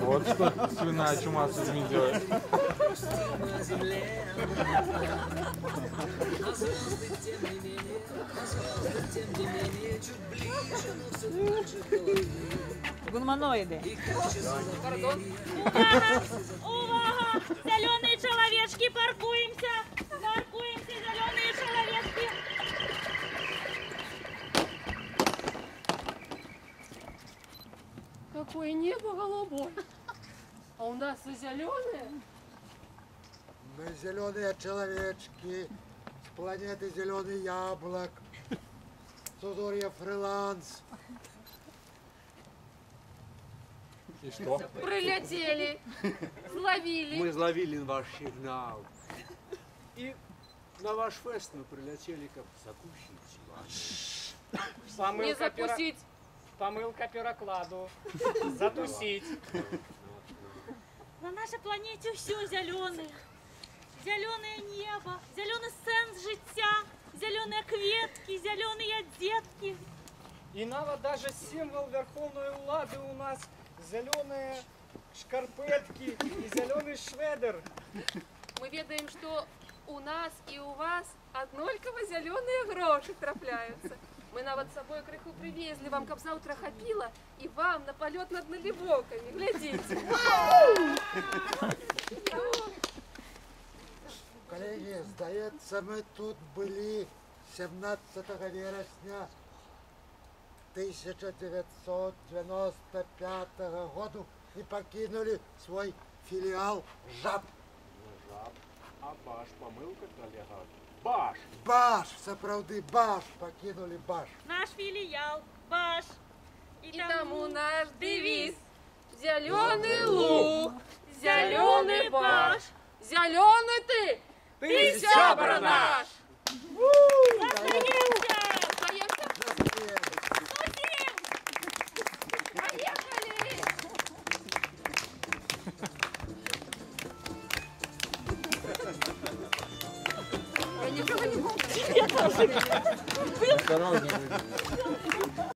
Вот что свиная чума с людьми делает. Гуманоиды. Увага! Увага! Зеленые человечки, паркуемся! Паркуемся, зеленые человечки! Какое небо голубое. А у нас и зеленое. Мы зеленые человечки с планеты Зеленый Яблок. Судорья фриланс. И что? Прилетели, зловили. Мы зловили ваш сигнал. И на ваш фест мы прилетели как закусить вас. Не закусить Помылка пирокладу. Затусить. На нашей планеті все зелене. Зеленое небо, зеленый сенс життя, зеленые кветки, зеленые детки. И навіть даже символ верховної влади у нас зеленые шкарпетки и зеленый шведер. Мы ведаем, что у нас и у вас однолькова зеленые гроши трапляются. Мы нават с собой крыху привезли вам, каб завтра хапила, и вам на полет над наливоками. Глядите. Коллеги, здається, ми тут були 17 вересня 1995 году і покинули свой філіал ЖАБ. Жаб, а баш, помылка, коллега. Баш! Баш, сапраўды, баш, покинули баш. Наш филиал, ваш. И тому наш девиз. Зеленый лук, зеленый баш, зеленый ты, ты сябра наш. Я ничего не могу. Осторожно.